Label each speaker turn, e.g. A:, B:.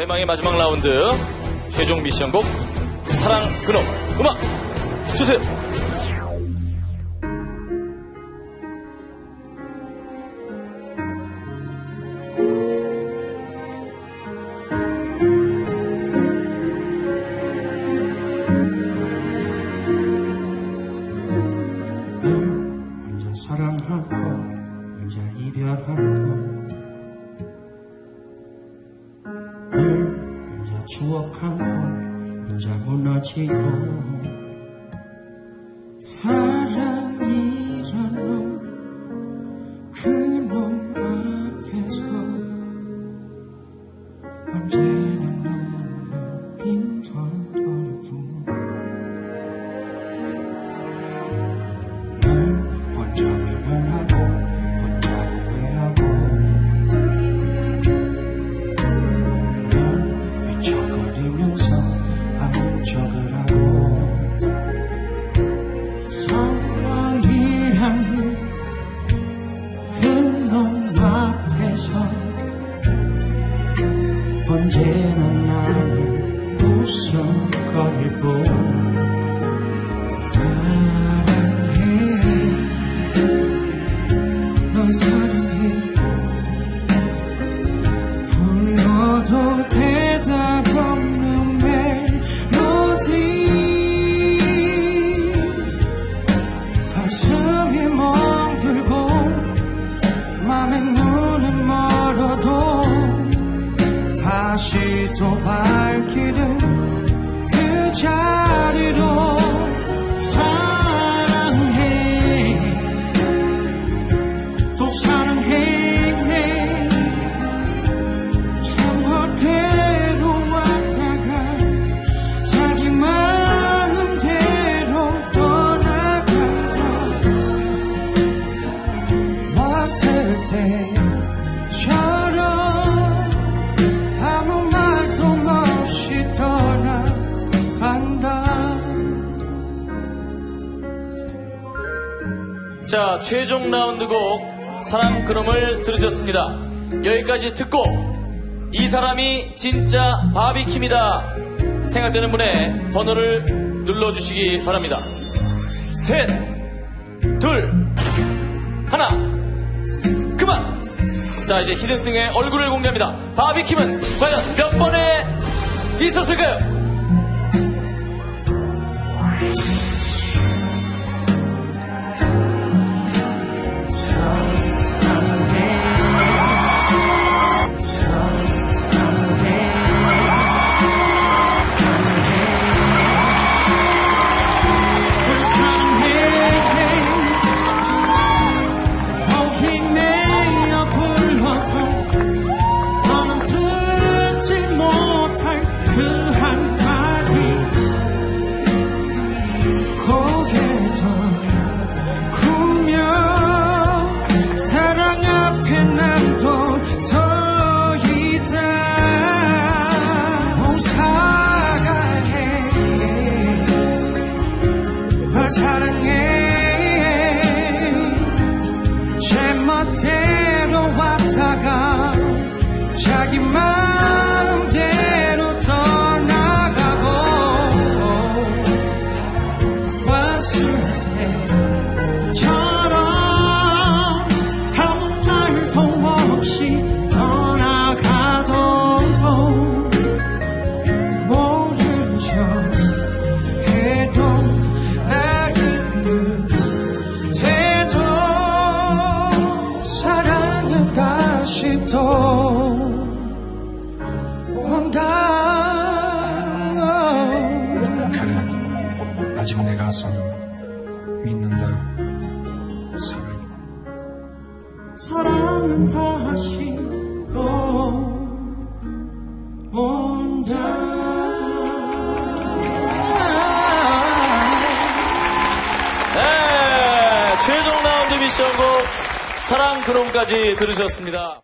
A: 대망의 마지막 라운드 최종 미션곡 사랑 그놈 음악 주세요.
B: 추억하고 혼자 무너지고 사랑이란 놈 그놈 앞에서 언제 언제나 나는 웃어거릴 뿐 사랑해. 널 사랑해. 불러도 대 또 발길은 그 자리로 사랑해. 또 사랑해. 잘못대로 왔다가 자기 마음대로 떠나간다. 왔을 때
A: 자, 최종 라운드 곡 사랑 그놈을 들으셨습니다. 여기까지 듣고 이 사람이 진짜 바비킴이다 생각되는 분의 번호를 눌러주시기 바랍니다. 셋, 둘, 하나, 그만! 자, 이제 히든승의 얼굴을 공개합니다. 바비킴은 과연 몇 번에 있었을까요?
B: 널 사랑해 다시 또 온다
C: 그래 아직 내 가슴 믿는다 사랑
B: 사랑은 다시 또 온다
A: 네, 최종 라운드 미션곡 사랑 그놈까지 들으셨습니다.